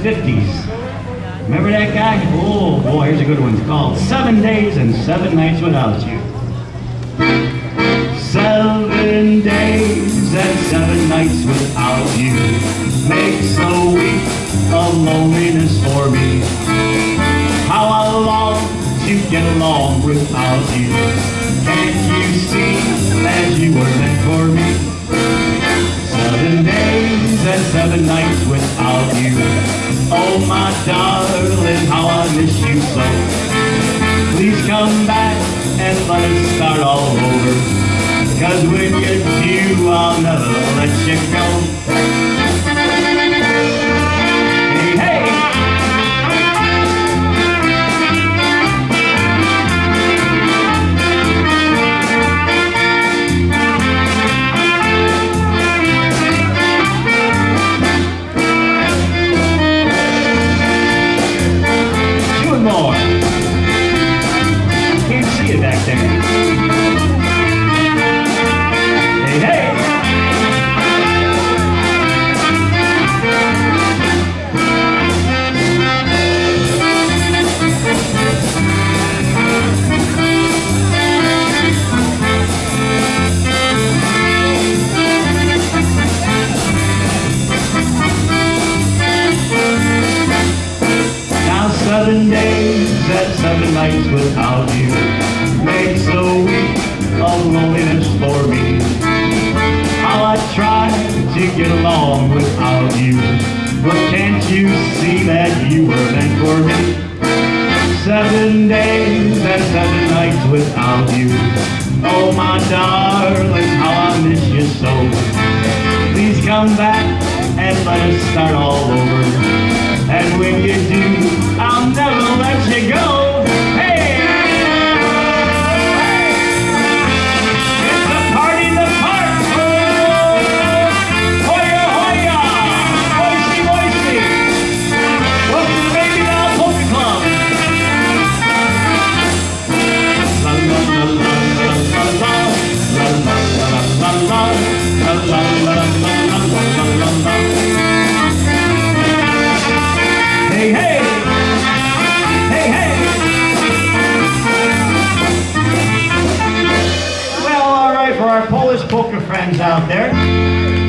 1950s. Remember that guy? Oh boy, here's a good one. It's called Seven Days and Seven Nights Without You. Seven days and seven nights without you makes a week of loneliness for me. How I long to get along without you. Can't you see that you were meant for me? Seven days and seven nights without you. Oh my darling, how I miss you so. Please come back and let us start all over. Cause when you do, I'll never let you go. Seven days and seven nights without you makes a week of loneliness for me. How I try to get along without you, but can't you see that you were meant for me? Seven days and seven nights without you. Oh my darling, how I miss you so. Please come back and let us start all over. And when you do, all his poker friends out there.